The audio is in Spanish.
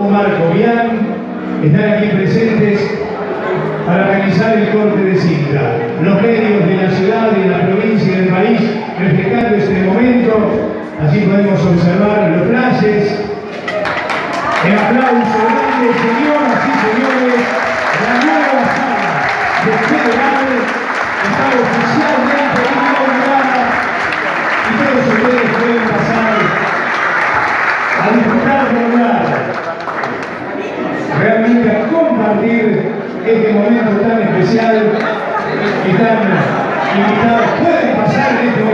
Omar Cobian, están aquí presentes para realizar el corte de cinta. Los medios de la ciudad, de la provincia y del país reflejando este momento, así podemos observar los flashes. El aplauso grande, señoras y señores, la nueva sala de Federal está oficialmente inaugurada y todos ustedes pueden pasar a disfrutar de hablar, realmente a compartir este momento tan especial. Están invitados, pueden pasar en este momento.